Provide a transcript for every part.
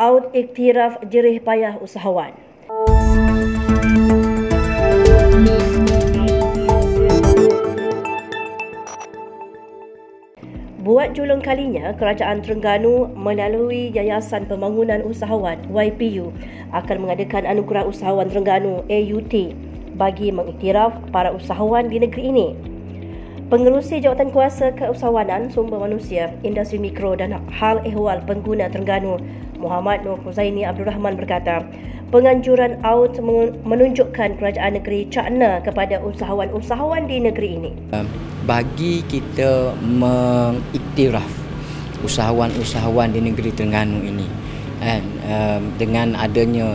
Aud iktiraf jerih payah usahawan. Buat julung kalinya, Kerajaan Terengganu melalui Yayasan Pembangunan Usahawan YPU akan mengadakan Anugerah Usahawan Terengganu AUT bagi mengiktiraf para usahawan di negeri ini. Pengerusi Jawatan Kuasa Keusahawanan Sumber Manusia, Industri Mikro dan Hal Ehwal Pengguna Terengganu, Muhammad Nur Huzaini Abdul Rahman berkata, penganjuran AUT menunjukkan kerajaan negeri cakna kepada usahawan-usahawan di negeri ini. Bagi kita mengiktiraf usahawan-usahawan di negeri Terengganu ini kan dengan adanya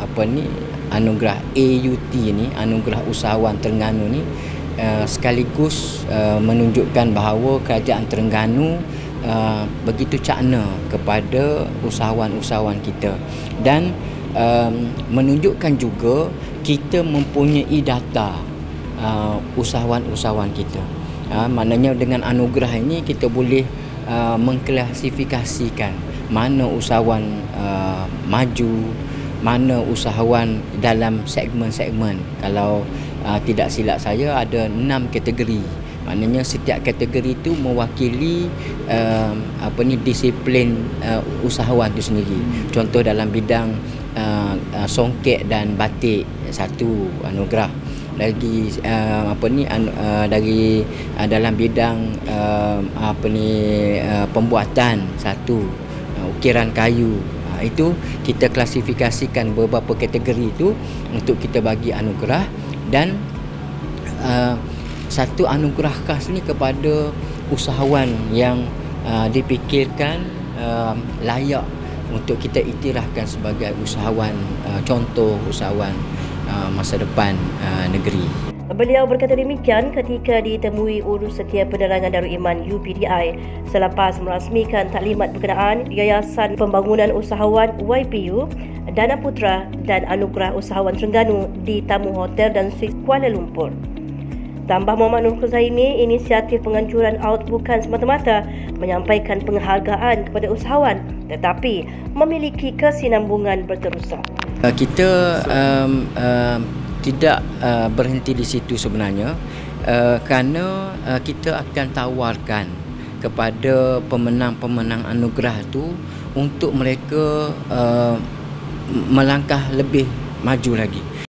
apa ni anugerah AUT ni anugerah usahawan Terengganu ni uh, sekaligus uh, menunjukkan bahawa kerajaan Terengganu uh, begitu cakna kepada usahawan-usahawan kita dan um, menunjukkan juga kita mempunyai data uh, usahawan-usahawan kita. Uh, maknanya dengan anugerah ini kita boleh uh, mengklasifikasikan mana usahawan uh, maju, mana usahawan dalam segmen-segmen. Kalau uh, tidak silap saya ada enam kategori. Maknanya setiap kategori itu mewakili uh, apa ni disiplin uh, usahawan itu sendiri. Contoh dalam bidang uh, uh, songket dan batik satu anugerah lagi uh, apa ni uh, dari uh, dalam bidang uh, apa ni uh, pembuatan satu uh, ukiran kayu uh, itu kita klasifikasikan beberapa kategori itu untuk kita bagi anugerah dan uh, satu anugerah khas ni kepada usahawan yang uh, dipikirkan uh, layak untuk kita iktirafkan sebagai usahawan uh, contoh usahawan Uh, masa depan uh, negeri. Beliau berkata demikian ketika ditemui urus setiap penerangan Darul Iman UPDI selepas merasmikan taklimat berkenaan Yayasan Pembangunan Usahawan YPU, Dana Putra dan Anugerah Usahawan Terengganu di Tamu Hotel dan Suite Kuala Lumpur. Tambah Muhammad Nur Khuzaimi, inisiatif penganjuran out bukan semata-mata menyampaikan penghargaan kepada usahawan tetapi memiliki kesinambungan berterusan. Uh, kita um, uh, tidak uh, berhenti di situ sebenarnya uh, kerana uh, kita akan tawarkan kepada pemenang-pemenang anugerah itu untuk mereka uh, melangkah lebih maju lagi.